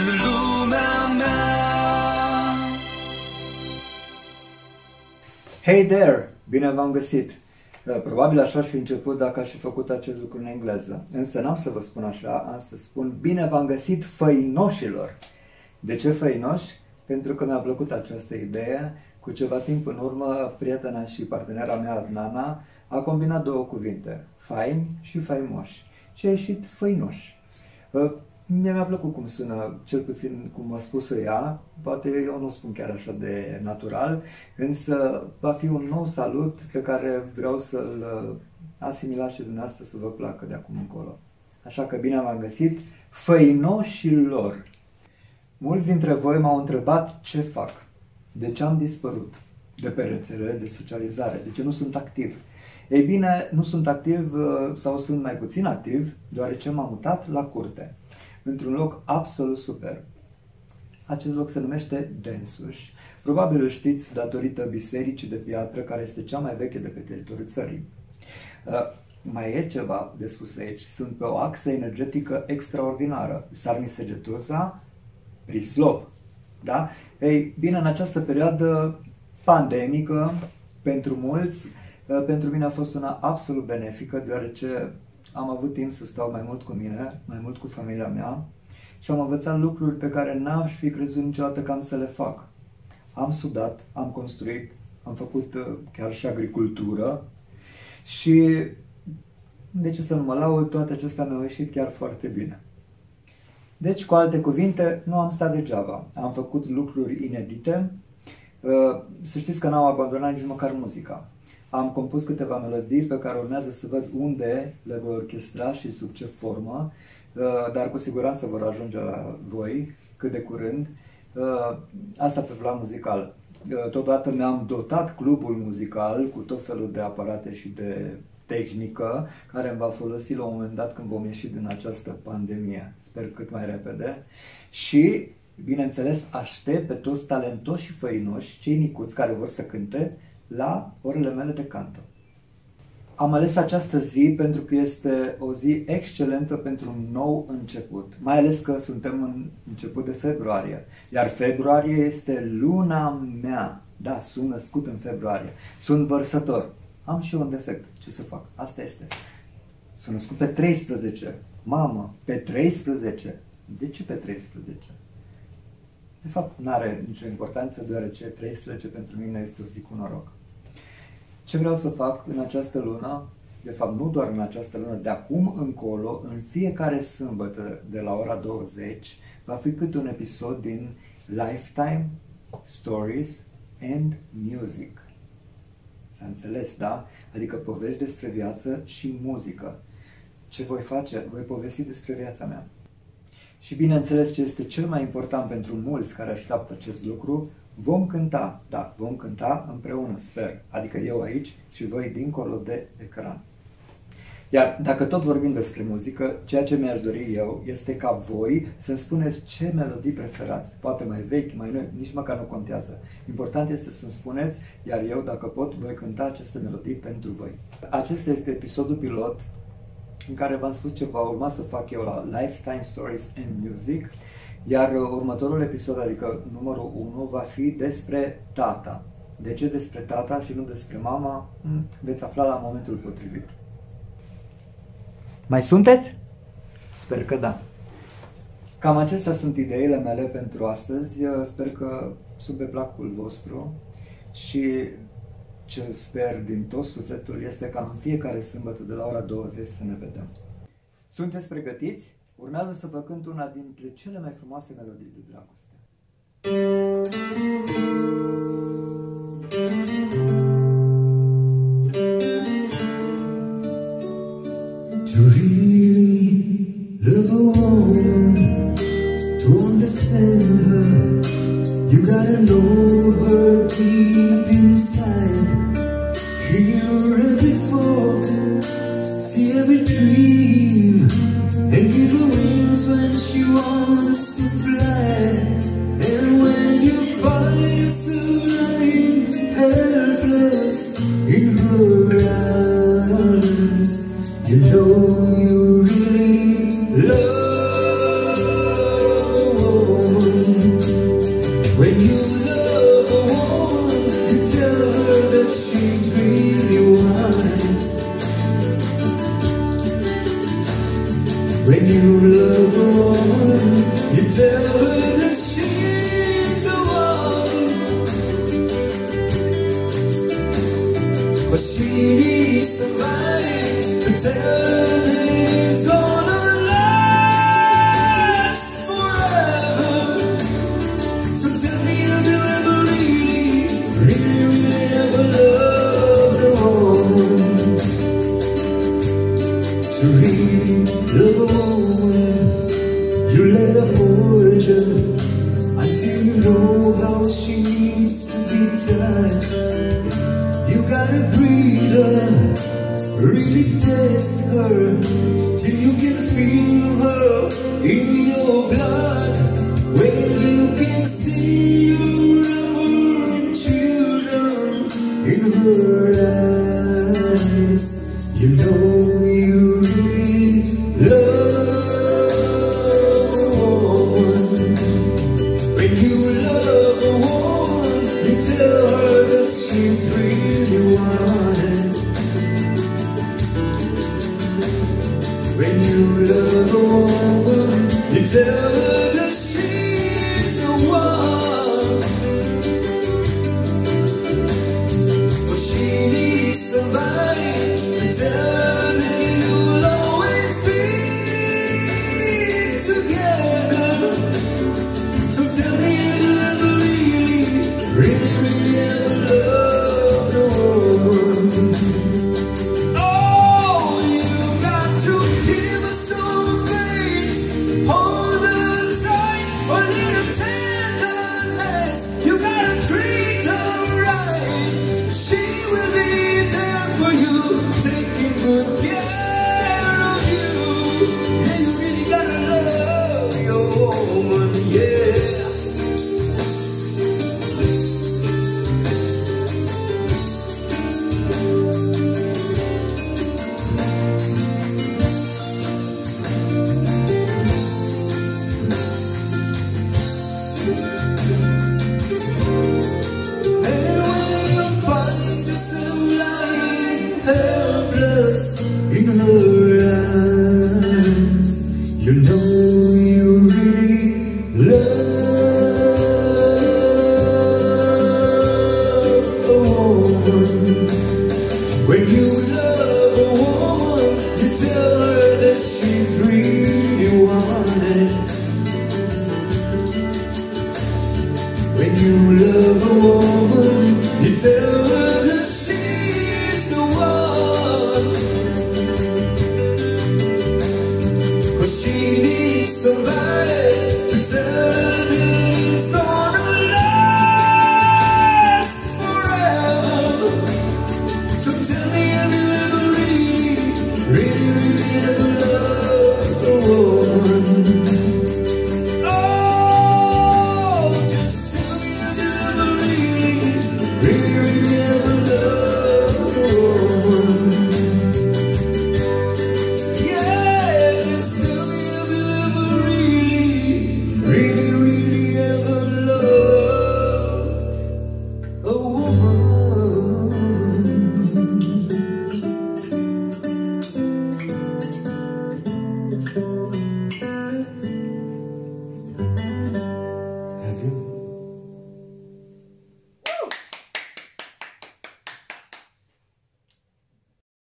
în lumea mea. Hey there! Bine v-am găsit! Uh, Probabil așa aș fi început dacă aș fi făcut acest lucru în engleză. Însă n-am să vă spun așa, am să spun bine v-am găsit făinoșilor! De ce făinoși? Pentru că mi-a plăcut această idee. Cu ceva timp în urmă, prietena și partenera mea, Adnana, a combinat două cuvinte, fain și faimoși. Și a ieșit făinoși. Uh, Mie mi-a plăcut cum sună, cel puțin cum a spus-o ea, poate eu nu spun chiar așa de natural, însă va fi un nou salut pe care vreau să-l uh, asimilați și dumneavoastră să vă placă de acum încolo. Așa că bine v-am găsit, făinoșilor! Mulți dintre voi m-au întrebat ce fac, de ce am dispărut de pe rețelele de socializare, de ce nu sunt activ. Ei bine, nu sunt activ uh, sau sunt mai puțin activ, deoarece m-am mutat la curte într-un loc absolut super. Acest loc se numește Densuș. Probabil îl știți datorită bisericii de piatră, care este cea mai veche de pe teritoriul țării. Uh, mai e ceva de spus aici. Sunt pe o axă energetică extraordinară. Sarmisegetuza, Prislop. Da? Ei, bine, în această perioadă pandemică, pentru mulți, uh, pentru mine a fost una absolut benefică, deoarece am avut timp să stau mai mult cu mine, mai mult cu familia mea și am învățat lucruri pe care n-aș fi crezut niciodată că am să le fac. Am sudat, am construit, am făcut uh, chiar și agricultură și de ce să nu mă laud, toate acestea mi-au ieșit chiar foarte bine. Deci, cu alte cuvinte, nu am stat degeaba. Am făcut lucruri inedite. Uh, să știți că n-am abandonat nici măcar muzica. Am compus câteva melodii pe care urmează să văd unde le voi orchestra și sub ce formă, uh, dar cu siguranță vor ajunge la voi cât de curând. Uh, asta pe plan muzical. Uh, totodată mi-am dotat clubul muzical cu tot felul de aparate și de tehnică care îmi va folosi la un moment dat când vom ieși din această pandemie. Sper cât mai repede. Și, bineînțeles, aștept pe toți talentoși și făinoși, cei micuți care vor să cânte, la orele mele de canto. Am ales această zi pentru că este o zi excelentă pentru un nou început, mai ales că suntem în început de februarie, iar februarie este luna mea. Da, sunt născut în februarie, sunt vărsător. Am și eu un defect, ce să fac? Asta este. Sunt născut pe 13. Mamă, pe 13. De ce pe 13? De fapt, nu are nicio importanță, deoarece 13 pentru mine este o zi cu noroc. Ce vreau să fac în această lună, de fapt nu doar în această lună, de acum încolo, în fiecare sâmbătă de la ora 20, va fi câte un episod din Lifetime Stories and Music. S-a înțeles, da? Adică povești despre viață și muzică. Ce voi face? Voi povesti despre viața mea. Și bineînțeles ce este cel mai important pentru mulți care așteaptă acest lucru, Vom cânta, da, vom cânta împreună, sper, adică eu aici și voi dincolo de ecran. Iar dacă tot vorbim despre muzică, ceea ce mi-aș dori eu este ca voi să-mi spuneți ce melodii preferați. Poate mai vechi, mai noi, nici măcar nu contează. Important este să-mi spuneți, iar eu, dacă pot, voi cânta aceste melodii pentru voi. Acesta este episodul pilot în care v-am spus ce va urma să fac eu la Lifetime Stories and Music iar uh, următorul episod, adică numărul 1, va fi despre tata. De ce despre tata și nu despre mama? Hmm, veți afla la momentul potrivit. Mai sunteți? Sper că da. Cam acestea sunt ideile mele pentru astăzi. Uh, sper că sunt pe placul vostru și ce sper din tot sufletul este ca în fiecare sâmbătă de la ora 20 să ne vedem. Sunteți pregătiți? Urmează să vă cânt una dintre cele mai frumoase melodii de dragoste. To really love a woman, to understand her, you gotta know her deep inside. But needs somebody to tell her taste her Till you can feel her in your blood.